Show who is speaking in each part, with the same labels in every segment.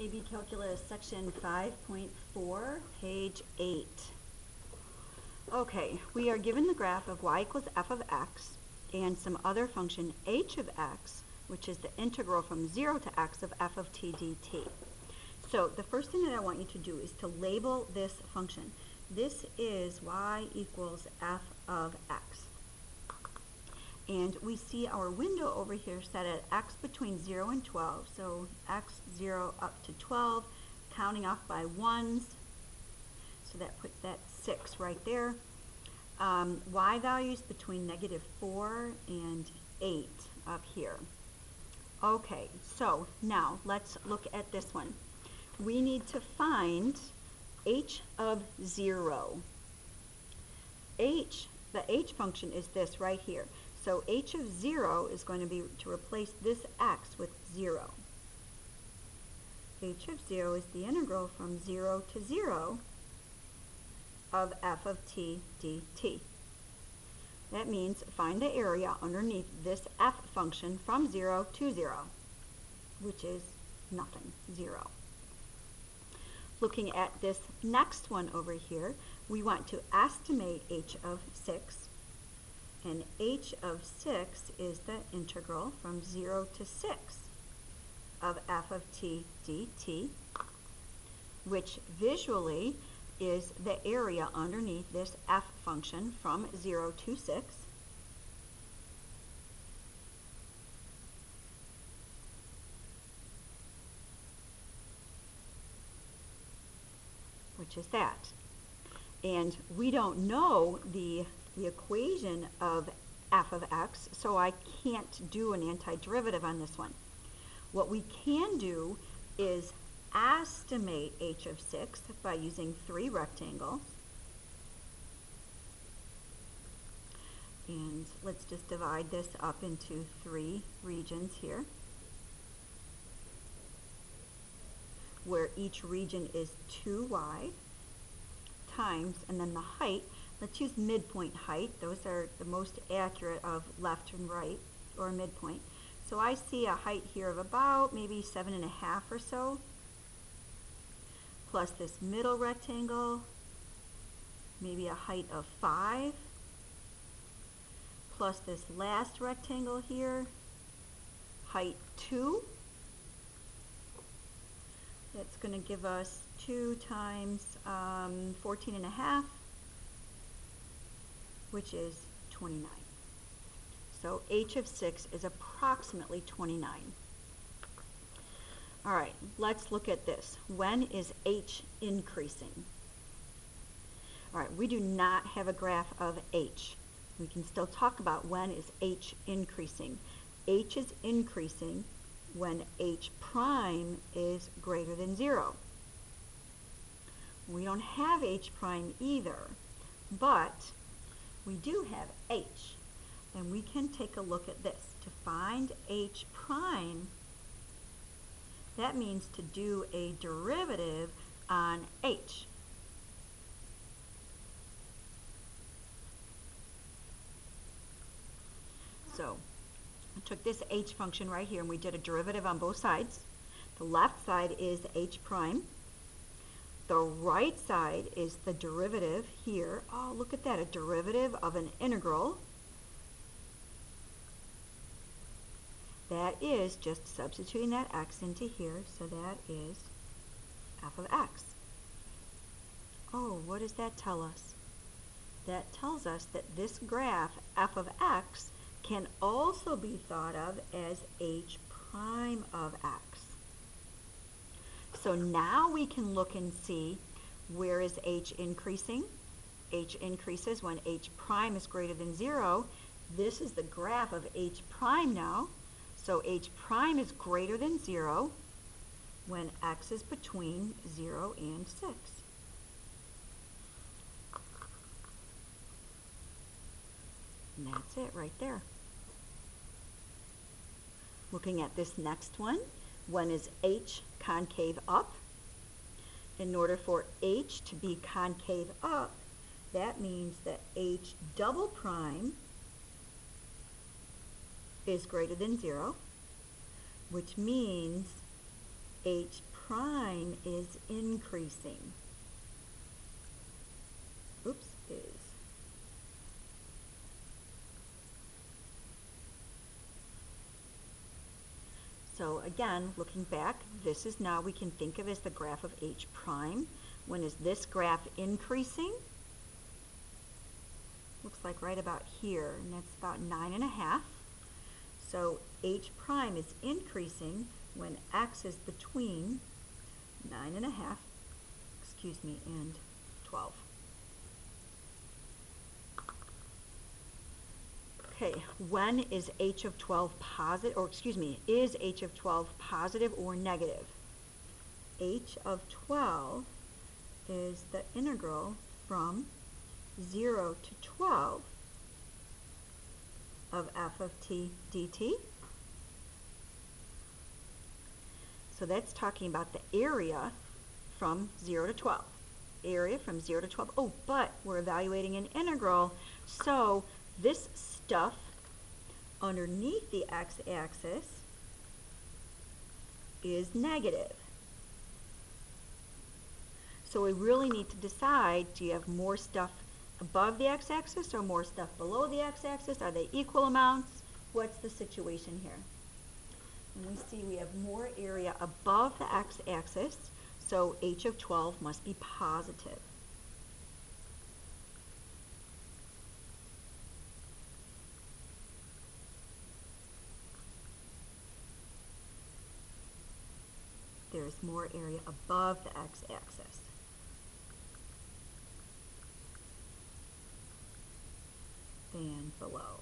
Speaker 1: AB Calculus, section 5.4, page 8. Okay, we are given the graph of y equals f of x and some other function h of x, which is the integral from 0 to x of f of t dt. So the first thing that I want you to do is to label this function. This is y equals f of x. And we see our window over here set at x between 0 and 12. So x 0 up to 12, counting off by ones. So that puts that 6 right there. Um, y values between negative 4 and 8 up here. Okay, so now let's look at this one. We need to find h of 0. h, the h function is this right here. So h of 0 is going to be to replace this x with 0. h of 0 is the integral from 0 to 0 of f of t dt. That means find the area underneath this f function from 0 to 0, which is nothing, 0. Looking at this next one over here, we want to estimate h of 6 and h of 6 is the integral from 0 to 6 of f of t dt, which visually is the area underneath this f function from 0 to 6. which is that. And we don't know the the equation of f of x, so I can't do an antiderivative on this one. What we can do is estimate h of 6 by using three rectangles. And let's just divide this up into three regions here, where each region is 2y times, and then the height Let's use midpoint height. Those are the most accurate of left and right, or midpoint. So I see a height here of about maybe seven and a half or so, plus this middle rectangle, maybe a height of five, plus this last rectangle here, height two. That's going to give us 2 times um, 14 and a half, which is 29. So h of 6 is approximately 29. All right, let's look at this. When is h increasing? All right, we do not have a graph of h. We can still talk about when is h increasing. h is increasing when h prime is greater than 0. We don't have h prime either, but we do have h. And we can take a look at this. To find h prime, that means to do a derivative on h. So I took this h function right here and we did a derivative on both sides. The left side is h prime. The right side is the derivative here. Oh, look at that, a derivative of an integral. That is just substituting that x into here, so that is f of x. Oh, what does that tell us? That tells us that this graph, f of x, can also be thought of as h prime of x. So now we can look and see where is h increasing. h increases when h prime is greater than 0. This is the graph of h prime now. So h prime is greater than 0 when x is between 0 and 6. And that's it right there. Looking at this next one, one is H concave up. In order for H to be concave up, that means that H double prime is greater than 0, which means H prime is increasing. Oops, is. So again, looking back, this is now we can think of as the graph of h prime. When is this graph increasing? Looks like right about here, and that's about nine and a half. So h prime is increasing when x is between nine and a half, excuse me, and 12. Okay, when is h of 12 positive, or excuse me, is h of 12 positive or negative? h of 12 is the integral from 0 to 12 of f of t dt. So that's talking about the area from 0 to 12. Area from 0 to 12. Oh, but we're evaluating an integral, so this stuff underneath the x-axis is negative. So we really need to decide, do you have more stuff above the x-axis or more stuff below the x-axis? Are they equal amounts? What's the situation here? And we see we have more area above the x-axis, so h of 12 must be positive. More area above the x-axis. than below.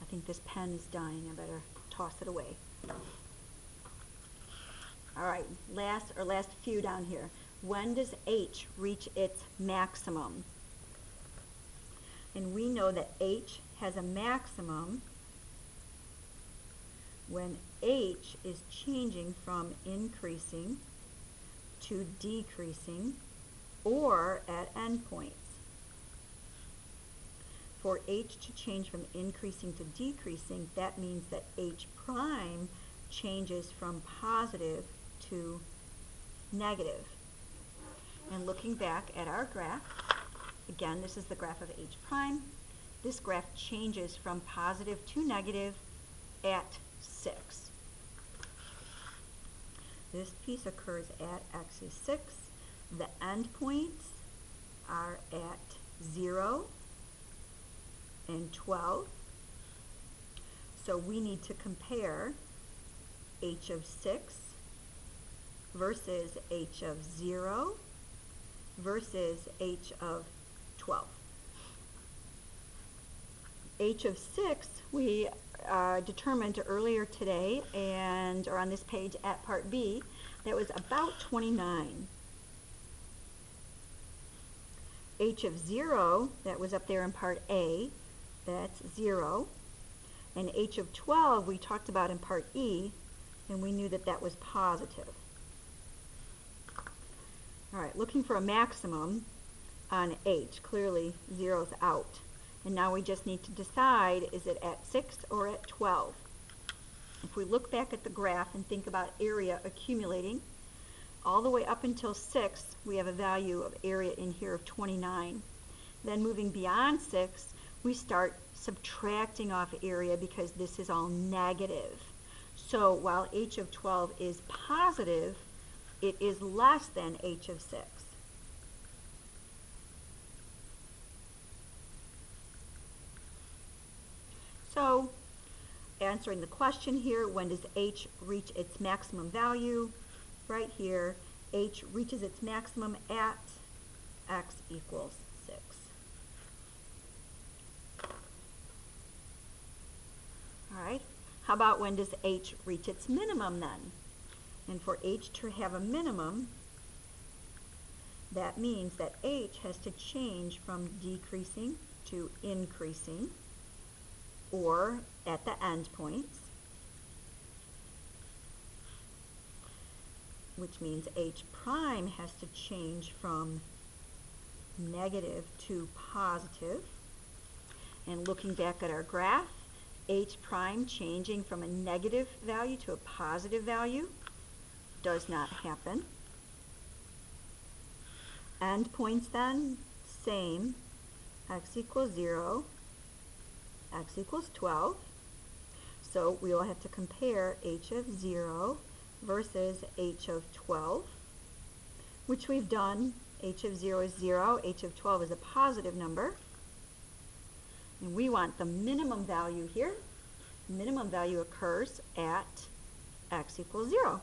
Speaker 1: I think this pen is dying. I better toss it away. All right, last or last few down here. When does H reach its maximum? And we know that H has a maximum when H is changing from increasing to decreasing or at endpoints for h to change from increasing to decreasing, that means that h prime changes from positive to negative. And looking back at our graph, again, this is the graph of h prime. This graph changes from positive to negative at 6. This piece occurs at x is 6. The endpoints are at 0 and 12. So we need to compare h of 6 versus h of 0 versus h of 12. H of 6 we uh, determined earlier today and or on this page at part B that was about 29. h of 0 that was up there in part A that's 0. And h of 12 we talked about in part E, and we knew that that was positive. All right, looking for a maximum on h. Clearly, 0 is out. And now we just need to decide, is it at 6 or at 12? If we look back at the graph and think about area accumulating, all the way up until 6, we have a value of area in here of 29. Then moving beyond 6, we start subtracting off area because this is all negative. So while h of 12 is positive, it is less than h of 6. So answering the question here, when does h reach its maximum value? Right here, h reaches its maximum at x equals 6. All right. How about when does h reach its minimum then? And for h to have a minimum, that means that h has to change from decreasing to increasing, or at the endpoints, which means h prime has to change from negative to positive. And looking back at our graph, h prime changing from a negative value to a positive value. does not happen. Endpoints then, same, x equals 0, x equals 12. So we will have to compare h of 0 versus h of 12, which we've done. h of 0 is 0, h of 12 is a positive number. And we want the minimum value here. Minimum value occurs at x equals 0.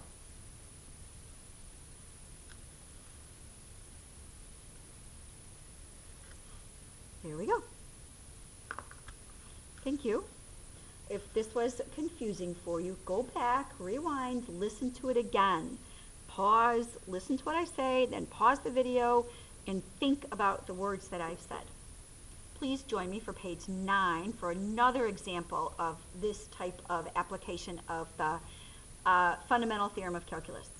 Speaker 1: Here we go. Thank you. If this was confusing for you, go back, rewind, listen to it again. Pause, listen to what I say, then pause the video and think about the words that I've said. Please join me for page 9 for another example of this type of application of the uh, fundamental theorem of calculus.